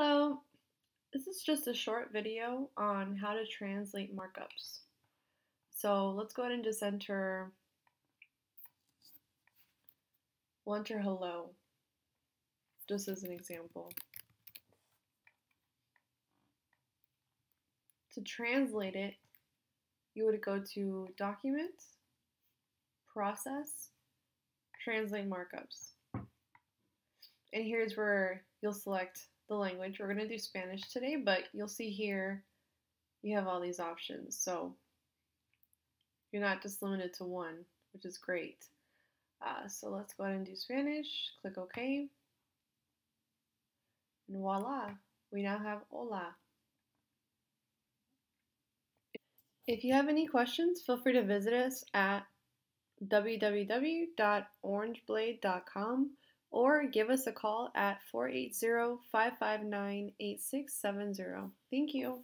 Hello! This is just a short video on how to translate markups. So let's go ahead and just enter, we'll enter hello, just as an example. To translate it, you would go to Document, Process, Translate Markups. And here's where you'll select the language. We're going to do Spanish today, but you'll see here you have all these options. So you're not just limited to one, which is great. Uh, so let's go ahead and do Spanish. Click OK. And voila, we now have hola. If you have any questions, feel free to visit us at www.orangeblade.com or give us a call at 480 559 8670. Thank you.